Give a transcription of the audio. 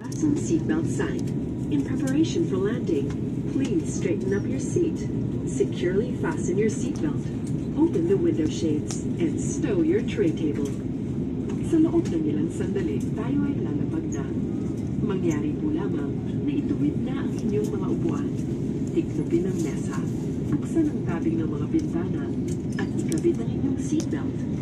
Fasten seatbelt sign. In preparation for landing, please straighten up your seat. Securely fasten your seatbelt. Open the window shades and stow your tray table. Sa loob ng ilang sandali, tayo ay lalapag na. Mangyari po lamang na ituwid na ang inyong mga upuan. Tiklopin ang mesa. Buksan ang tabing ng mga bintana at ikabit ang inyong seatbelt.